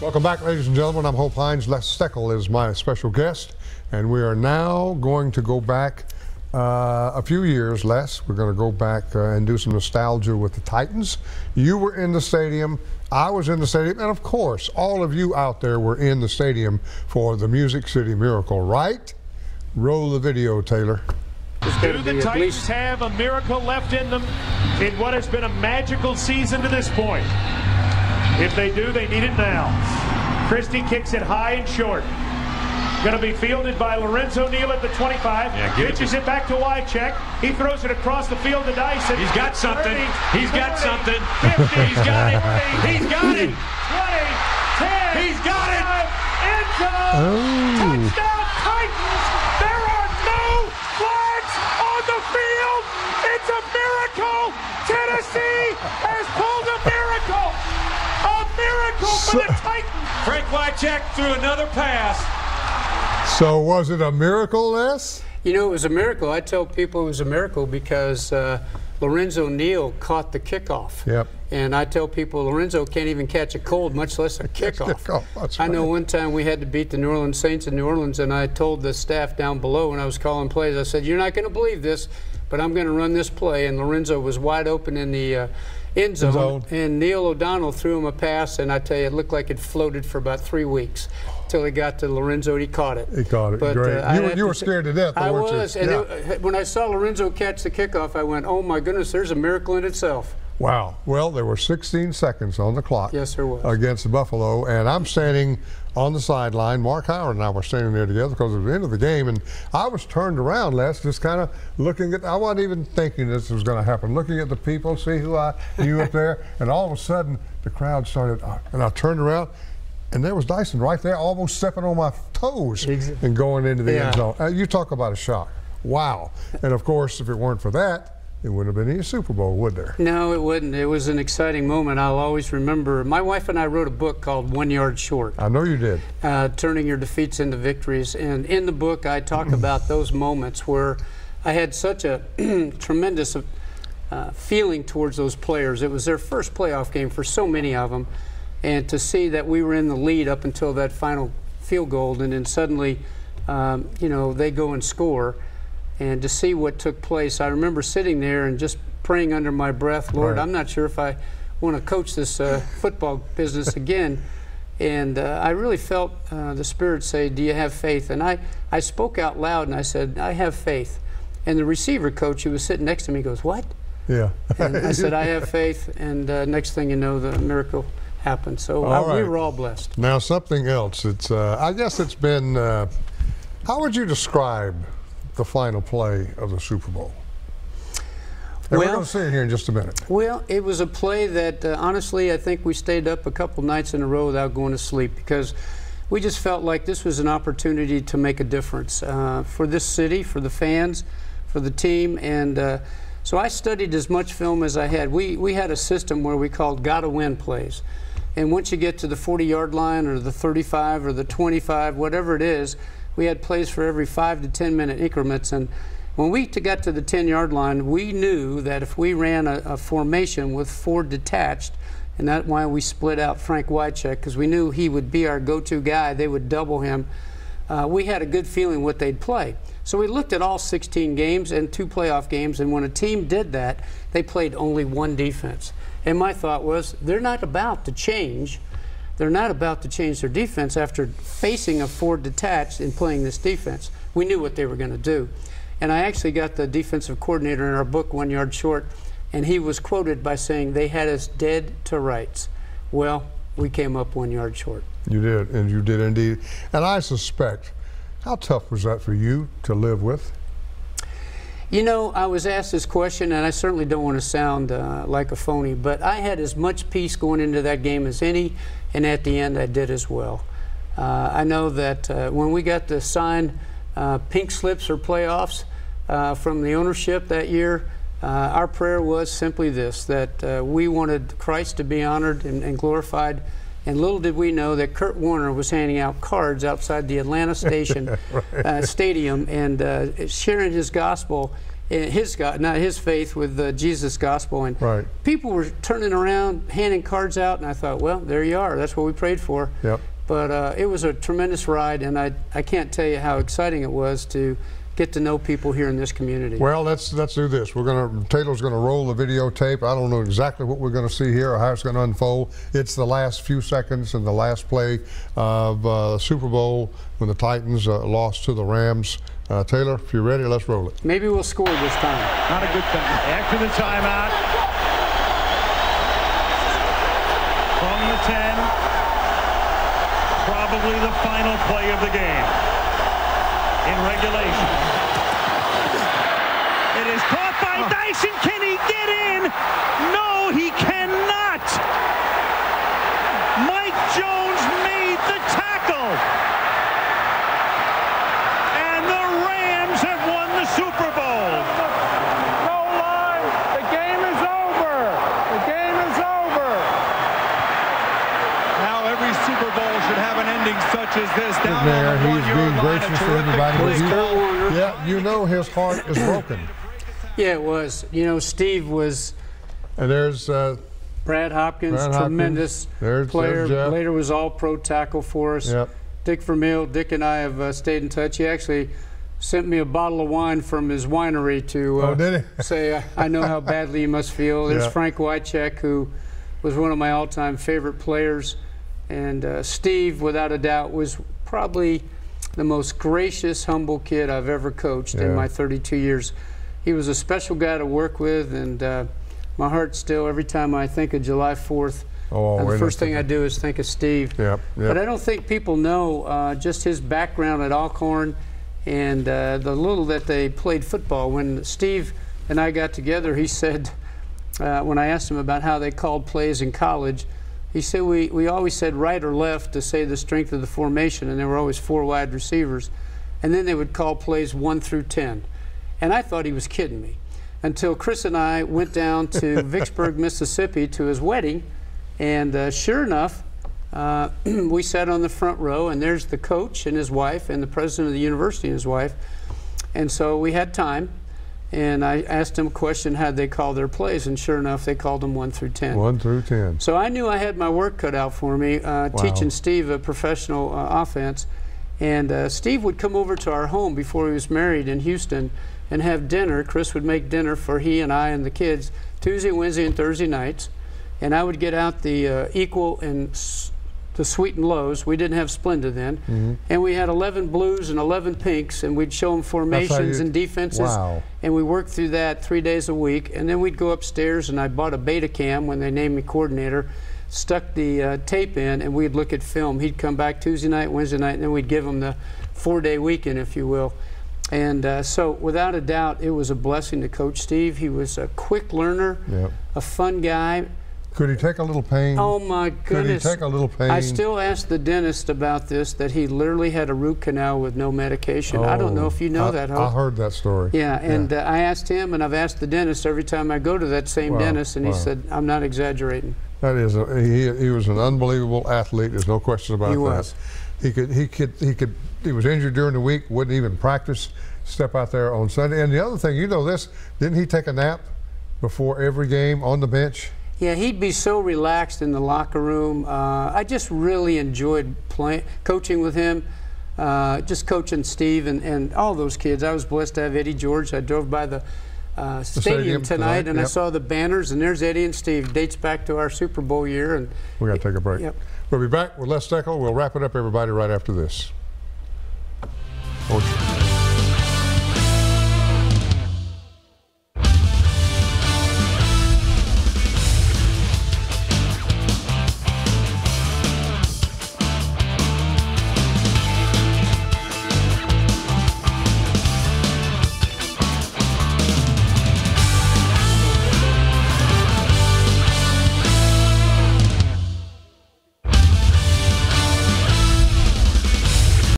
Welcome back, ladies and gentlemen. I'm Hope Hines. Les Steckel is my special guest, and we are now going to go back uh, a few years, Les. We're going to go back uh, and do some nostalgia with the Titans. You were in the stadium. I was in the stadium, and of course, all of you out there were in the stadium for the Music City Miracle, right? Roll the video, Taylor. Do the Titans have a miracle left in them in what has been a magical season to this point? If they do, they need it now. Christie kicks it high and short. Going to be fielded by Lorenzo Neal at the 25. Yeah, Pitches it. back to Wycheck. He throws it across the field to Dyson. He's got something. 30, He's got something. 50, He's got it. 40, He's got it. 20, 10. He's got it. End zone. Oh. Touchdown Titans. There are no flags on the field. It's a miracle. Tennessee has pulled a miracle. A miracle for the Titans. Frank Wycheck threw another pass. So, was it a miracle, Les? You know, it was a miracle. I tell people it was a miracle because uh, Lorenzo Neal caught the kickoff. Yep. And I tell people Lorenzo can't even catch a cold, much less a kickoff. kickoff, that's I know one time we had to beat the New Orleans Saints in New Orleans, and I told the staff down below when I was calling plays, I said, "You're not going to believe this, but I'm going to run this play." And Lorenzo was wide open in the uh, end zone, zone. and Neil O'Donnell threw him a pass, and I tell you, it looked like it floated for about three weeks until he got to Lorenzo and he caught it. He caught it. But, Great. uh, you were, you were scared to death, I weren't you? was, and Yeah. it- when I saw Lorenzo catch the kickoff, I went, "Oh my goodness, there's a miracle in itself." Wow. Well, there were 16 seconds on the clock. Yes, there was. Against Buffalo, and I'm standing on the sideline. Mark Howard and I were standing there together because it was the end of the game, and I was turned around, Les, just kind of looking at. I wasn't even thinking this was going to happen. Looking at the people, see who I knew up there, and all of a sudden the crowd started, uh, and I turned around. And there was Dyson right there, almost stepping on my toes and going into the end zone. Uh, you talk about a shock. Wow. And of course, if it weren't for that, it wouldn't have been any Super Bowl, would there? No, it wouldn't. It was an exciting moment. I'll always remember. My wife and I wrote a book called One Yard Short. I know you did. uh, turning your defeats into victories. And in the book, I talk about those moments where I had such a tremendous uh, feeling towards those players. It was their first playoff game for so many of them. And to see that we were in the lead up until that final field goal, and then suddenly, um, you know, they go and score. And to see what took place, I remember sitting there and just praying under my breath, Lord, Right. I'm not sure if I want to coach this uh, football business again. And uh, I really felt uh, the Spirit say, Do you have faith? And I, I spoke out loud and I said, I have faith. And the receiver coach who was sitting next to me goes, What? Yeah. And I said, I have faith. And uh, next thing you know, the miracle happened. So All I, we were all blessed. Now something else. It's uh, I guess it's been. Uh, how would you describe the final play of the Super Bowl? And we're going to see it here in just a minute. Well, it was a play that uh, honestly, I think we stayed up a couple nights in a row without going to sleep because we just felt like this was an opportunity to make a difference uh, for this city, for the fans, for the team. And uh, so I studied as much film as I had. We, we had a system where we called gotta win plays. And once you get to the 40 yard line or the 35 or the 25, whatever it is, we had plays for every five to 10 minute increments. And when we got to the 10 yard line, we knew that if we ran a, a formation with four detached, and that's why we split out Frank Wycheck, because we knew he would be our go to guy, they would double him. Uh, we had a good feeling what they'd play. So we looked at all 16 games and two playoff games, and when a team did that, they played only one defense. And my thought was, they're not about to change. They're not about to change their defense after facing a four detached and playing this defense. We knew what they were going to do. And I actually got the defensive coordinator in our book, One Yard Short, and he was quoted by saying, They had us dead to rights. Well, we came up one yard short. You did, and you did indeed. And I suspect, how tough was that for you to live with? You know, I was asked this question, and I certainly don't want to sound uh, like a phony, but I had as much peace going into that game as any, and at the end, I did as well. Uh, I know that uh, when we got the signed uh, pink slips or playoffs uh, from the ownership that year, uh, our prayer was simply this that we wanted Christ to be honored and, and glorified. And little did we know that Kurt Warner was handing out cards outside the Atlanta station uh, stadium and uh, sharing his gospel in his God, not his faith with uh, Jesus' gospel, and Right. people were turning around, handing cards out, and I thought, well, there you are. That's what we prayed for. Yep. But uh, it was a tremendous ride, and I I can't tell you how exciting it was to get to know people here in this community. Well, let's let's do this. We're gonna Taylor's gonna roll the videotape. I don't know exactly what we're gonna see here or how it's gonna unfold. It's the last few seconds and the last play of uh, Super Bowl when the Titans uh, lost to the Rams. Uh, Taylor, if you're ready, let's roll it. Maybe we'll score this time. Not a good thing. After the timeout. From the 10. Probably the final play of the game. In regulation. It is caught by oh. Dyson. Can he get in? No, he cannot. Mike Jones made the tackle. And the Rams have won the Super Bowl. No line. The game is over. The game is over. Now every Super Bowl should have an ending such as this. Down There, on the he's being line, gracious to everybody. you- call. Yeah, you know his heart is broken. Yeah, it was. You know, Steve was And there's uh, Brad Hopkins, Brad Hopkins. tremendous There's- player. there's Later was all pro tackle for us. Yep. Dick Vermeil, Dick and I have uh, stayed in touch. He actually sent me a bottle of wine from his winery to uh, Oh, did he? say, I, I know how badly you must feel. There's Yeah. Frank Wycheck, who was one of my all time favorite players. And uh, Steve, without a doubt, was probably the most gracious, humble kid I've ever coached Yeah. in my 32 years. He was a special guy to work with, and uh, my heart still, every time I think of July 4th, Oh, the first thing I do is think of Steve. Yep, But. I don't think people know uh, just his background at Alcorn and uh, the little that they played football. When Steve and I got together, he said, uh, when I asked him about how they called plays in college, he said we, we always said right or left to say the strength of the formation, and there were always four wide receivers. And then they would call plays one through 10. And I thought he was kidding me until Chris and I went down to Vicksburg, Mississippi to his wedding. And uh, sure enough, uh, we sat on the front row, and there's the coach and his wife, and the president of the university and his wife. And so we had time, and I asked him a question how they call their plays, and sure enough, they called them one through 10. One through ten. So I knew I had my work cut out for me, uh, teaching Steve a professional uh, offense. And uh, Steve would come over to our home before he was married in Houston and have dinner. Chris would make dinner for he and I and the kids Tuesday, Wednesday, and Thursday nights. And I would get out the uh, equal and the sweet and lows. We didn't have Splenda then. Mm-hmm. And we had 11 blues and 11 pinks, and we'd show them formations and defenses. Wow. And we worked through that three days a week. And then we'd go upstairs, and I bought a beta cam when they named me coordinator, stuck the uh, tape in, and we'd look at film. He'd come back Tuesday night, Wednesday night, and then we'd give him the four day weekend, if you will. And uh, so, without a doubt, it was a blessing to coach Steve. He was a quick learner, Yep. a fun guy. Could he take a little pain? Oh my goodness. Could he take a little pain? I still ask the dentist about this that he literally had a root canal with no medication. I don't know if you know Oh, I, that, I heard that story. Yeah, and Uh, I asked him, and I've asked the dentist every time I go to that same Wow, dentist, and he said, I'm not exaggerating. That is, a, he, he was an unbelievable athlete. There's no question about He that. was. He could, he could, he could. He was injured during the week. Wouldn't even practice. Step out there on Sunday. And the other thing, you know this, didn't he take a nap before every game on the bench? Yeah, he'd be so relaxed in the locker room. Uh, I just really enjoyed playing, coaching with him, uh, just coaching Steve and, and all those kids. I was blessed to have Eddie George. I drove by the, uh, stadium, stadium tonight, tonight, and I saw the banners, and there's Eddie and Steve. Dates back to our Super Bowl year, and We got to take a break. Yep. We'll be back with Les Steckel. We'll wrap it up, everybody, right after this.